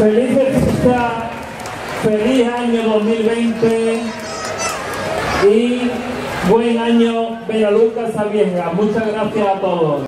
Feliz fiesta, feliz año 2020 y buen año Benaluca Sabienga. Muchas gracias a todos.